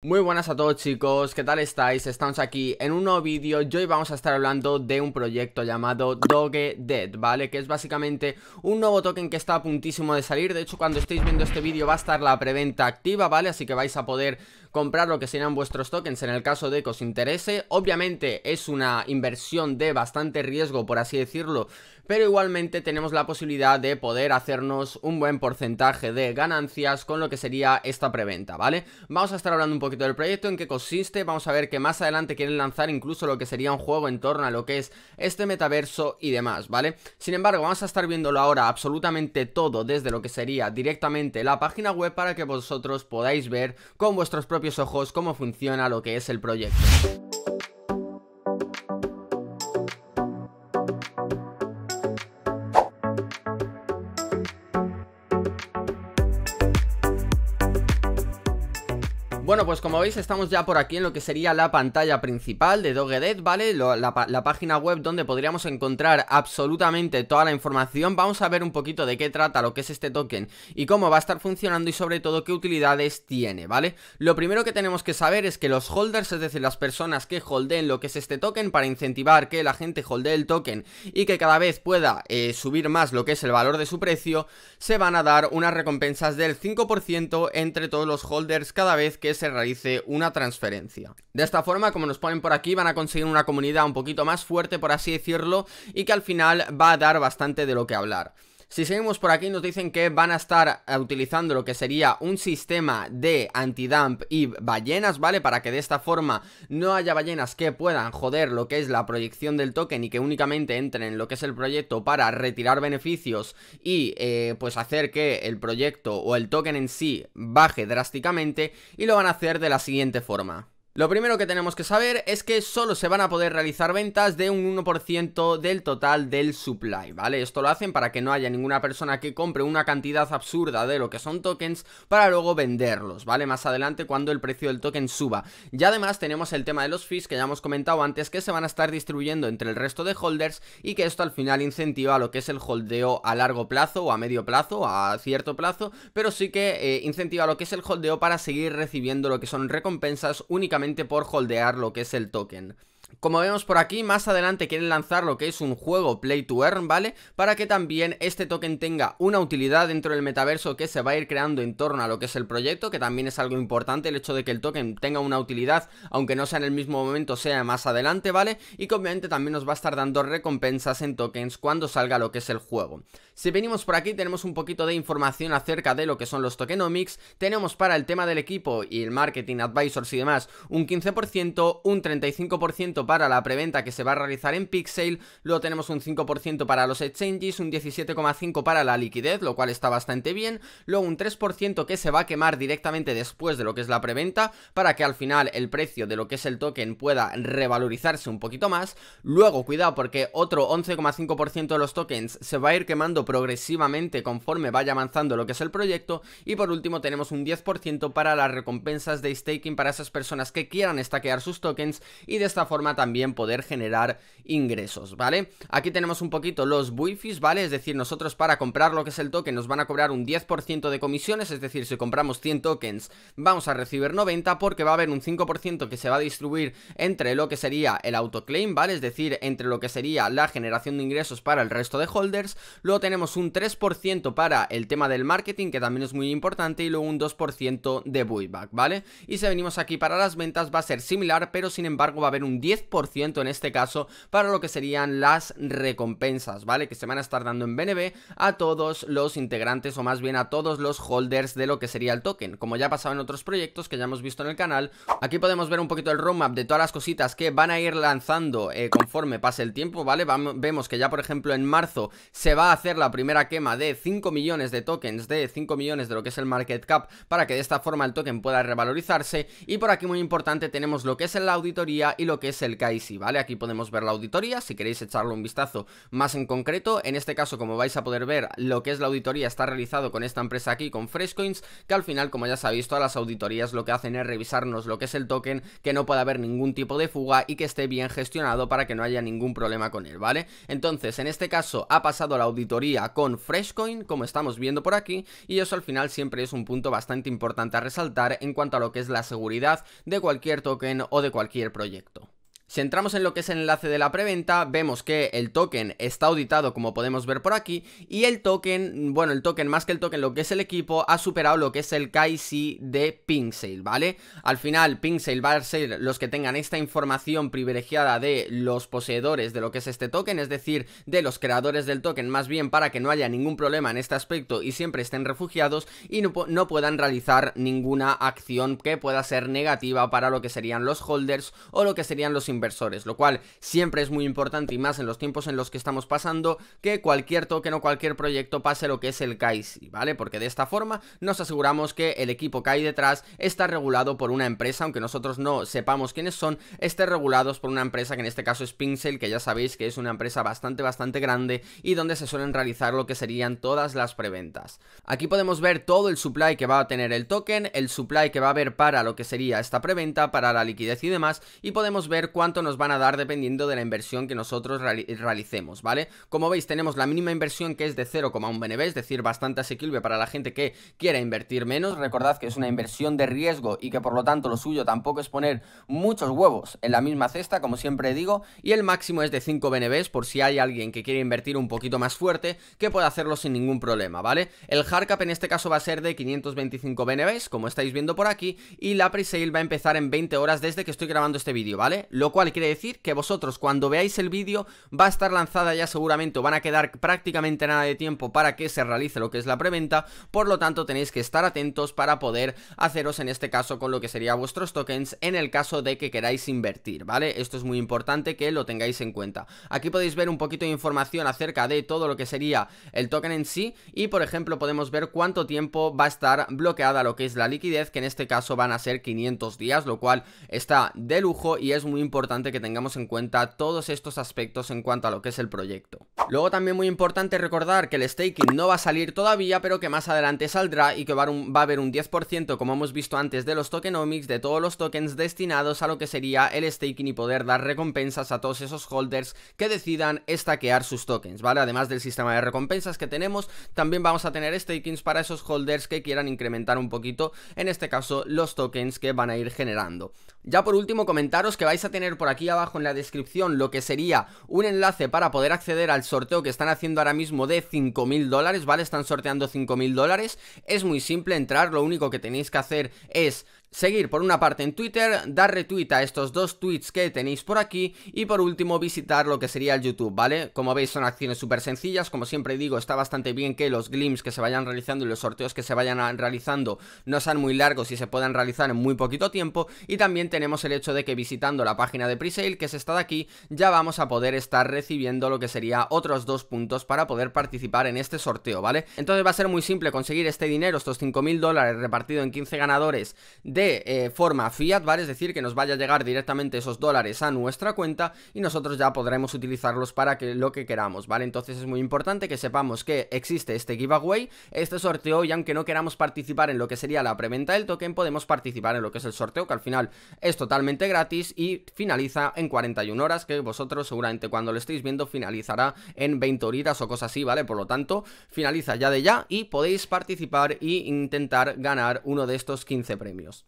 Muy buenas a todos chicos, ¿qué tal estáis? Estamos aquí en un nuevo vídeo y hoy vamos a estar hablando de un proyecto llamado Doge Dead, ¿vale? Que es básicamente un nuevo token que está a puntísimo de salir, de hecho cuando estéis viendo este vídeo va a estar la preventa activa, ¿vale? Así que vais a poder comprar lo que serían vuestros tokens en el caso de que os interese, obviamente es una inversión de bastante riesgo por así decirlo, pero igualmente tenemos la posibilidad de poder hacernos un buen porcentaje de ganancias con lo que sería esta preventa, ¿vale? Vamos a estar hablando un poquito del proyecto, en qué consiste, vamos a ver que más adelante quieren lanzar incluso lo que sería un juego en torno a lo que es este metaverso y demás, ¿vale? Sin embargo, vamos a estar viéndolo ahora absolutamente todo desde lo que sería directamente la página web para que vosotros podáis ver con vuestros propios ojos cómo funciona lo que es el proyecto. Bueno, pues como veis estamos ya por aquí en lo que sería la pantalla principal de Dogedead, ¿vale? la, página web donde podríamos encontrar absolutamente toda la información Vamos a ver un poquito de qué trata lo que es este token y cómo va a estar funcionando y sobre todo qué utilidades tiene, ¿vale? Lo primero que tenemos que saber es que los holders, es decir, las personas que holdeen lo que es este token para incentivar que la gente holdee el token y que cada vez pueda eh, subir más lo que es el valor de su precio, se van a dar unas recompensas del 5% entre todos los holders cada vez que se realice una transferencia. De esta forma, como nos ponen por aquí, van a conseguir una comunidad un poquito más fuerte, por así decirlo, y que al final va a dar bastante de lo que hablar. Si seguimos por aquí nos dicen que van a estar eh, utilizando lo que sería un sistema de antidump y ballenas, ¿vale? Para que de esta forma no haya ballenas que puedan joder lo que es la proyección del token y que únicamente entren en lo que es el proyecto para retirar beneficios y eh, pues hacer que el proyecto o el token en sí baje drásticamente y lo van a hacer de la siguiente forma. Lo primero que tenemos que saber es que solo se van a poder realizar ventas de un 1% del total del supply, ¿vale? Esto lo hacen para que no haya ninguna persona que compre una cantidad absurda de lo que son tokens para luego venderlos, ¿vale? Más adelante cuando el precio del token suba. Y además tenemos el tema de los fees que ya hemos comentado antes que se van a estar distribuyendo entre el resto de holders y que esto al final incentiva lo que es el holdeo a largo plazo o a medio plazo, a cierto plazo, pero sí que eh, incentiva lo que es el holdeo para seguir recibiendo lo que son recompensas únicamente por holdear lo que es el token. Como vemos por aquí, más adelante quieren lanzar lo que es un juego Play to Earn, ¿vale? Para que también este token tenga una utilidad dentro del metaverso que se va a ir creando en torno a lo que es el proyecto, que también es algo importante el hecho de que el token tenga una utilidad, aunque no sea en el mismo momento, sea más adelante, ¿vale? Y que obviamente también nos va a estar dando recompensas en tokens cuando salga lo que es el juego. Si venimos por aquí tenemos un poquito de información acerca de lo que son los tokenomics, tenemos para el tema del equipo y el marketing, advisors y demás un 15%, un 35% para la preventa que se va a realizar en Pixel, luego tenemos un 5% para los exchanges, un 17,5% para la liquidez, lo cual está bastante bien, luego un 3% que se va a quemar directamente después de lo que es la preventa, para que al final el precio de lo que es el token pueda revalorizarse un poquito más, luego cuidado porque otro 11,5% de los tokens se va a ir quemando progresivamente conforme vaya avanzando lo que es el proyecto, y por último tenemos un 10% para las recompensas de staking para esas personas que quieran stackear sus tokens y de esta forma también poder generar ingresos, ¿vale? Aquí tenemos un poquito los wifis, ¿vale? Es decir, nosotros para comprar lo que es el token nos van a cobrar un 10% de comisiones, es decir, si compramos 100 tokens vamos a recibir 90 porque va a haber un 5% que se va a distribuir entre lo que sería el autoclaim, ¿vale? Es decir, entre lo que sería la generación de ingresos para el resto de holders, luego tenemos un 3% para el tema del marketing, que también es muy importante, y luego un 2% de buyback, ¿vale? Y si venimos aquí para las ventas va a ser similar, pero sin embargo va a haber un 10% en este caso para lo que serían las recompensas, ¿vale? Que se van a estar dando en BNB a todos los integrantes o más bien a todos los holders de lo que sería el token. Como ya ha pasado en otros proyectos que ya hemos visto en el canal, aquí podemos ver un poquito el roadmap de todas las cositas que van a ir lanzando eh, conforme pase el tiempo, ¿vale? vemos que ya por ejemplo en marzo se va a hacer la primera quema de 5 millones de tokens, de 5 millones de lo que es el market cap para que de esta forma el token pueda revalorizarse y por aquí muy importante tenemos lo que es la auditoría y lo que es el el KIC, ¿vale? Aquí podemos ver la auditoría, si queréis echarle un vistazo más en concreto, en este caso como vais a poder ver lo que es la auditoría está realizado con esta empresa aquí, con Freshcoins, que al final como ya sabéis todas las auditorías lo que hacen es revisarnos lo que es el token, que no pueda haber ningún tipo de fuga y que esté bien gestionado para que no haya ningún problema con él, ¿vale? Entonces en este caso ha pasado la auditoría con Freshcoin, como estamos viendo por aquí, y eso al final siempre es un punto bastante importante a resaltar en cuanto a lo que es la seguridad de cualquier token o de cualquier proyecto. Si entramos en lo que es el enlace de la preventa, vemos que el token está auditado como podemos ver por aquí y el token, bueno, el token más que el token, lo que es el equipo, ha superado lo que es el KIC de Pinksale, ¿vale? Al final, Pinksale va a ser los que tengan esta información privilegiada de los poseedores de lo que es este token, es decir, de los creadores del token, más bien para que no haya ningún problema en este aspecto y siempre estén refugiados y no, no puedan realizar ninguna acción que pueda ser negativa para lo que serían los holders o lo que serían los inversores, lo cual siempre es muy importante y más en los tiempos en los que estamos pasando que cualquier token o cualquier proyecto pase lo que es el KYC, ¿vale? Porque de esta forma nos aseguramos que el equipo que hay detrás está regulado por una empresa, aunque nosotros no sepamos quiénes son, esté regulados por una empresa que en este caso es Pincel, que ya sabéis que es una empresa bastante bastante grande y donde se suelen realizar lo que serían todas las preventas. Aquí podemos ver todo el supply que va a tener el token, el supply que va a haber para lo que sería esta preventa, para la liquidez y demás, y podemos ver cuánto nos van a dar dependiendo de la inversión que nosotros realicemos, ¿vale? Como veis tenemos la mínima inversión que es de 0,1 BNB, es decir, bastante asequible para la gente que quiera invertir menos, recordad que es una inversión de riesgo y que por lo tanto lo suyo tampoco es poner muchos huevos en la misma cesta, como siempre digo, y el máximo es de 5 BNBs por si hay alguien que quiere invertir un poquito más fuerte, que pueda hacerlo sin ningún problema, ¿vale? El hardcap en este caso va a ser de 525 BNBs, como estáis viendo por aquí, y la presale va a empezar en 20 horas desde que estoy grabando este vídeo, ¿vale? Lo cual quiere decir que vosotros cuando veáis el vídeo va a estar lanzada ya seguramente o van a quedar prácticamente nada de tiempo para que se realice lo que es la preventa, por lo tanto tenéis que estar atentos para poder haceros en este caso con lo que sería vuestros tokens en el caso de que queráis invertir, ¿vale? Esto es muy importante que lo tengáis en cuenta. Aquí podéis ver un poquito de información acerca de todo lo que sería el token en sí y por ejemplo podemos ver cuánto tiempo va a estar bloqueada lo que es la liquidez, que en este caso van a ser 500 días, lo cual está de lujo y es muy importante que tengamos en cuenta todos estos aspectos en cuanto a lo que es el proyecto. Luego también muy importante recordar que el staking no va a salir todavía, pero que más adelante saldrá y que va a, haber un 10% como hemos visto antes de los tokenomics, de todos los tokens destinados a lo que sería el staking y poder dar recompensas a todos esos holders que decidan estaquear sus tokens, ¿vale? Además del sistema de recompensas que tenemos, también vamos a tener stakings para esos holders que quieran incrementar un poquito, en este caso, los tokens que van a ir generando. Ya por último comentaros que vais a tener por aquí abajo en la descripción lo que sería un enlace para poder acceder al sorteo que están haciendo ahora mismo de 5.000 dólares, ¿vale? Están sorteando 5.000 dólares, es muy simple entrar, lo único que tenéis que hacer es Seguir por una parte en Twitter, dar retweet a estos dos tweets que tenéis por aquí y por último visitar lo que sería el YouTube, ¿vale? Como veis son acciones súper sencillas, como siempre digo está bastante bien que los glims que se vayan realizando y los sorteos que se vayan realizando no sean muy largos y se puedan realizar en muy poquito tiempo y también tenemos el hecho de que visitando la página de presale que es esta de aquí ya vamos a poder estar recibiendo lo que sería otros dos puntos para poder participar en este sorteo, ¿vale? Entonces va a ser muy simple conseguir este dinero, estos 5.000 dólares repartido en 15 ganadores eh, forma fiat, ¿vale? Es decir, que nos vaya a llegar directamente esos dólares a nuestra cuenta y nosotros ya podremos utilizarlos para que lo que queramos, ¿vale? Entonces es muy importante que sepamos que existe este giveaway, este sorteo y aunque no queramos participar en lo que sería la preventa del token, podemos participar en lo que es el sorteo, que al final es totalmente gratis y finaliza en 41 horas, que vosotros seguramente cuando lo estéis viendo finalizará en 20 horitas o cosas así, ¿vale? Por lo tanto, finaliza ya de ya y podéis participar e intentar ganar uno de estos 15 premios.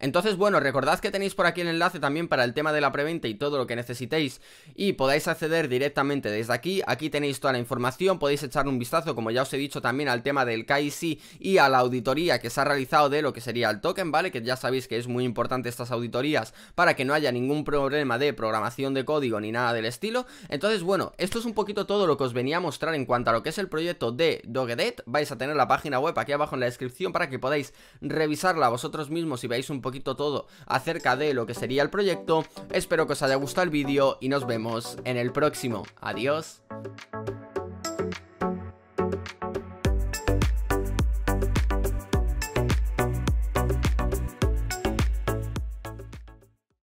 Entonces, bueno, recordad que tenéis por aquí el enlace también para el tema de la preventa y todo lo que necesitéis y podáis acceder directamente desde aquí. Aquí tenéis toda la información, podéis echar un vistazo, como ya os he dicho, también al tema del KIC y a la auditoría que se ha realizado de lo que sería el token, ¿vale? Que ya sabéis que es muy importante estas auditorías para que no haya ningún problema de programación de código ni nada del estilo. Entonces, bueno, esto es un poquito todo lo que os venía a mostrar en cuanto a lo que es el proyecto de Dogedet. Vais a tener la página web aquí abajo en la descripción para que podáis revisarla vosotros mismos y veáis un poquito todo acerca de lo que sería el proyecto. Espero que os haya gustado el vídeo y nos vemos en el próximo. Adiós.